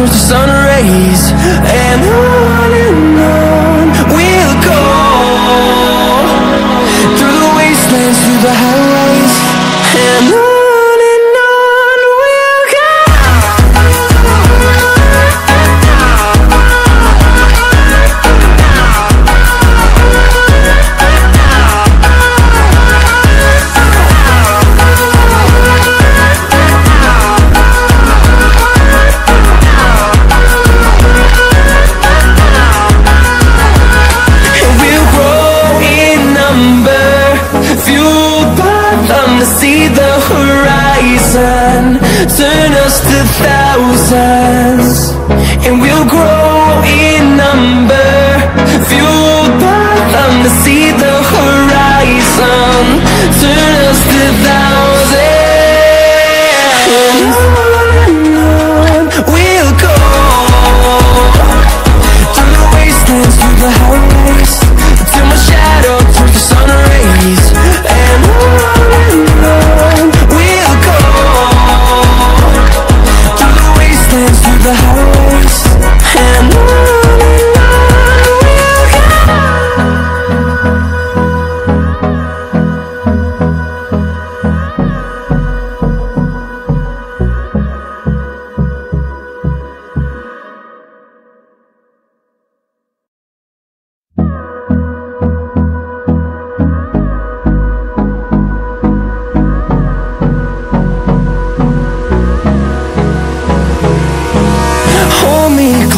shadow turns to sun rays And